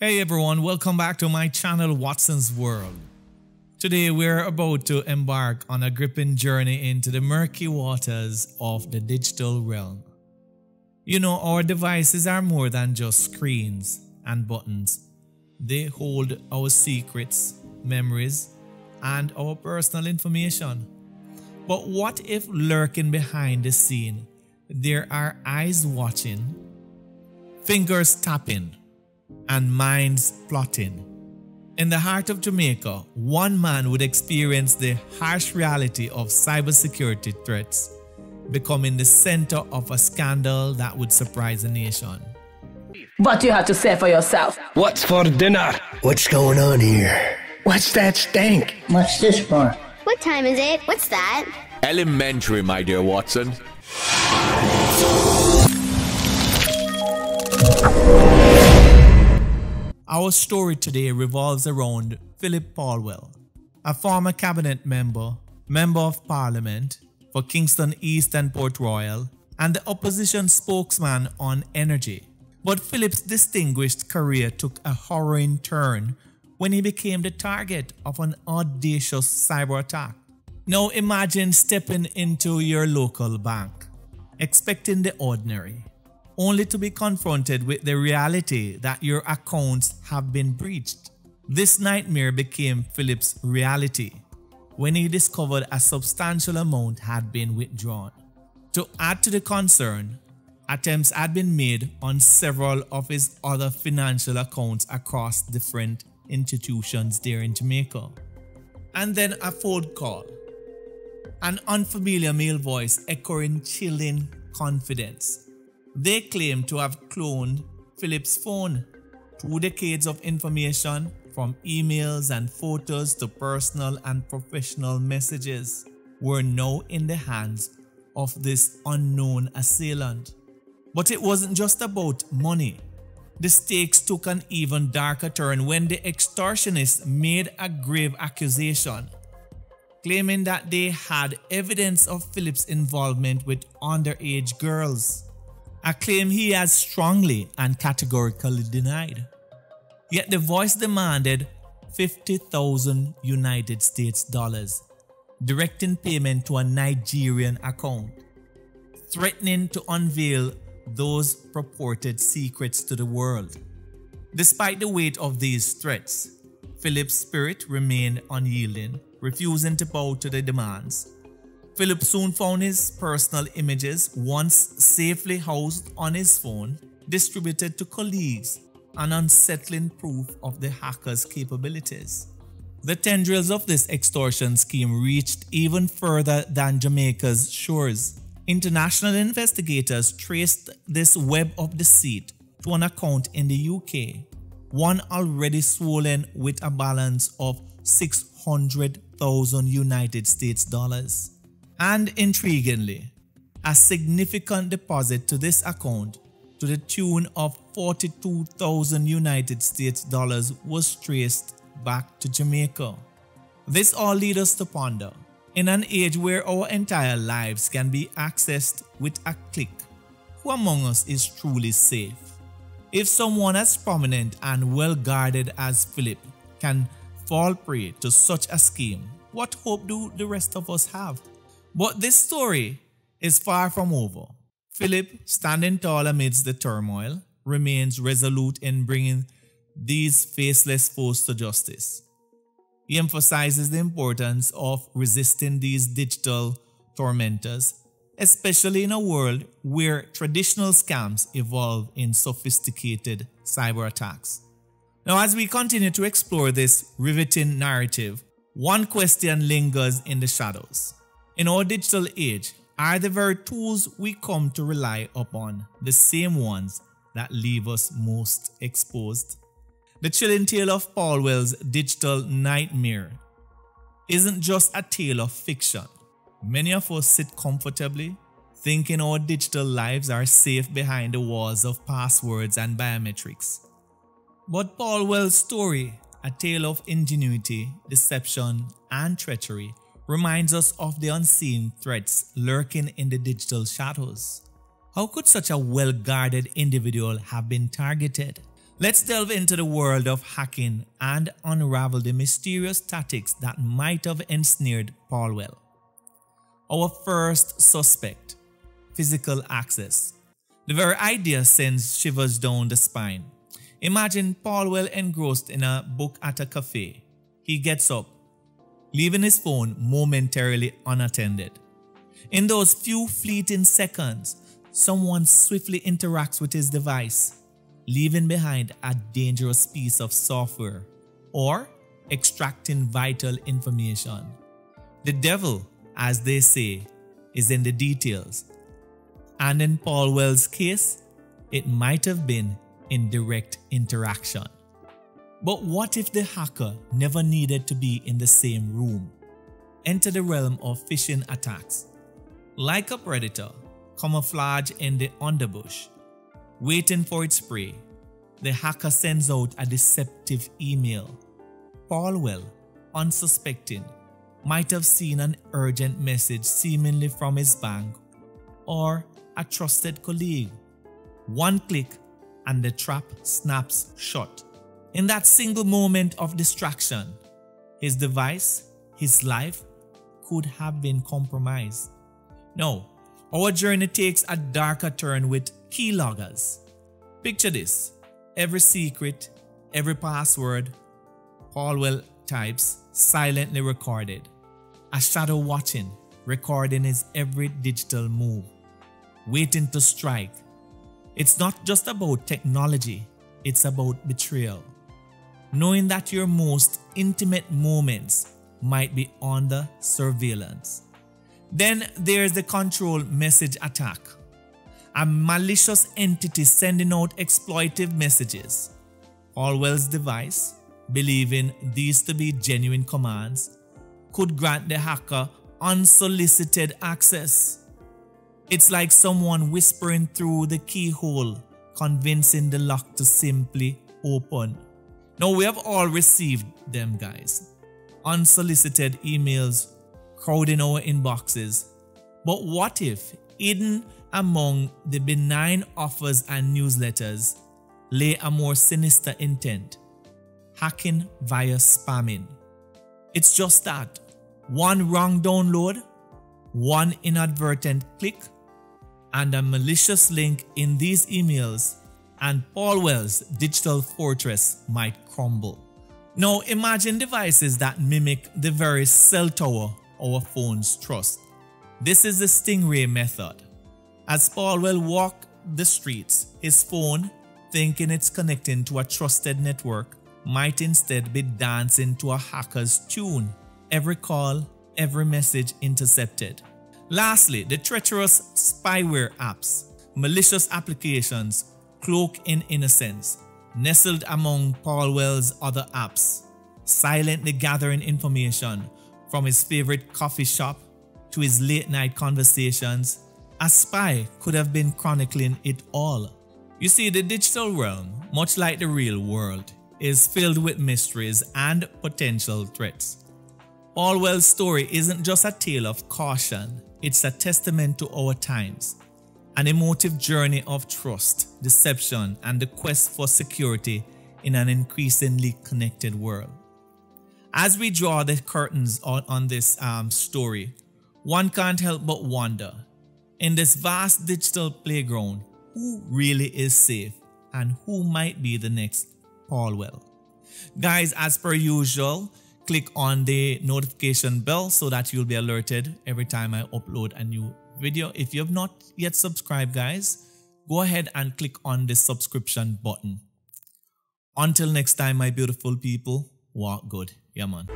Hey everyone, welcome back to my channel Watson's World. Today we're about to embark on a gripping journey into the murky waters of the digital realm. You know, our devices are more than just screens and buttons. They hold our secrets, memories, and our personal information. But what if lurking behind the scene, there are eyes watching, fingers tapping, and minds plotting? In the heart of Jamaica, one man would experience the harsh reality of cybersecurity threats, becoming the center of a scandal that would surprise the nation. What you have to say for yourself? What's for dinner? What's going on here? What's that stink? What's this for? What time is it? What's that? Elementary, my dear Watson. Our story today revolves around Phillip Paulwell, a former cabinet member, member of parliament for Kingston East and Port Royal, and the opposition spokesman on energy. But Phillip's distinguished career took a horrifying turn when he became the target of an audacious cyber attack. Now imagine stepping into your local bank, expecting the ordinary, only to be confronted with the reality that your accounts have been breached. This nightmare became Phillip's reality when he discovered a substantial amount had been withdrawn. To add to the concern, attempts had been made on several of his other financial accounts across different institutions there in Jamaica. And then a phone call. An unfamiliar male voice echoing chilling confidence. They claim to have cloned Phillip's phone. Two decades of information from emails and photos to personal and professional messages were now in the hands of this unknown assailant. But it wasn't just about money. The stakes took an even darker turn when the extortionists made a grave accusation, claiming that they had evidence of Phillip's involvement with underage girls, a claim he has strongly and categorically denied. Yet the voice demanded 50,000 United States dollars, directing payment to a Nigerian account, threatening to unveil those purported secrets to the world. Despite the weight of these threats, Phillip's spirit remained unyielding, refusing to bow to the demands. Phillip soon found his personal images, once safely housed on his phone, distributed to colleagues, an unsettling proof of the hacker's capabilities. The tendrils of this extortion scheme reached even further than Jamaica's shores. International investigators traced this web of deceit to an account in the UK, one already swollen with a balance of 600,000 United States dollars. And intriguingly, a significant deposit to this account to the tune of 42,000 United States dollars was traced back to Jamaica. This all leads us to ponder in an age where our entire lives can be accessed with a click, who among us is truly safe? If someone as prominent and well guarded as Phillip can fall prey to such a scheme, what hope do the rest of us have? But this story is far from over. Phillip, standing tall amidst the turmoil, remains resolute in bringing these faceless foes to justice. He emphasizes the importance of resisting these digital tormentors, especially in a world where traditional scams evolve in sophisticated cyber attacks. Now, as we continue to explore this riveting narrative, one question lingers in the shadows. In our digital age, are the very tools we come to rely upon the same ones that leave us most exposed? The chilling tale of Paulwell's digital nightmare isn't just a tale of fiction. Many of us sit comfortably, thinking our digital lives are safe behind the walls of passwords and biometrics. But Paulwell's story, a tale of ingenuity, deception, and treachery, reminds us of the unseen threats lurking in the digital shadows. How could such a well guarded individual have been targeted? Let's delve into the world of hacking and unravel the mysterious tactics that might have ensnared Paulwell. Our first suspect, physical access. The very idea sends shivers down the spine. Imagine Paulwell engrossed in a book at a cafe. He gets up, leaving his phone momentarily unattended. In those few fleeting seconds, someone swiftly interacts with his device leaving behind a dangerous piece of software or extracting vital information. The devil, as they say, is in the details. And in Paulwell's case, it might have been in direct interaction. But what if the hacker never needed to be in the same room? Enter the realm of phishing attacks. Like a predator, camouflage in the underbush, Waiting for its prey, the hacker sends out a deceptive email. Paulwell, unsuspecting, might have seen an urgent message seemingly from his bank or a trusted colleague. One click and the trap snaps shut. In that single moment of distraction, his device, his life, could have been compromised. No, our journey takes a darker turn with keyloggers. Picture this every secret, every password, Paulwell types silently recorded. A shadow watching, recording his every digital move, waiting to strike. It's not just about technology, it's about betrayal. Knowing that your most intimate moments might be under surveillance. Then there's the control message attack. A malicious entity sending out exploitive messages. Paulwell's device, believing these to be genuine commands, could grant the hacker unsolicited access. It's like someone whispering through the keyhole, convincing the lock to simply open. Now, we have all received them, guys. Unsolicited emails crowding our inboxes. But what if, hidden among the benign offers and newsletters, lay a more sinister intent? Hacking via spamming. It's just that one wrong download, one inadvertent click, and a malicious link in these emails, and Paulwell's digital fortress might crumble. Now imagine devices that mimic the very cell tower our phones trust. This is the Stingray method. As Paul Paulwell walked the streets, his phone, thinking it's connecting to a trusted network, might instead be dancing to a hacker's tune. Every call, every message intercepted. Lastly, the treacherous spyware apps, malicious applications, cloak in innocence, nestled among Paulwell's other apps, silently gathering information from his favorite coffee shop to his late night conversations, a spy could have been chronicling it all. You see, the digital realm, much like the real world, is filled with mysteries and potential threats. Paulwell's story isn't just a tale of caution, it's a testament to our times, an emotive journey of trust, deception, and the quest for security in an increasingly connected world. As we draw the curtains on, on this um, story, one can't help but wonder in this vast digital playground, who really is safe and who might be the next Paulwell? Guys, as per usual, click on the notification bell so that you'll be alerted every time I upload a new video. If you have not yet subscribed, guys, go ahead and click on the subscription button. Until next time, my beautiful people, walk good. Yeah, man.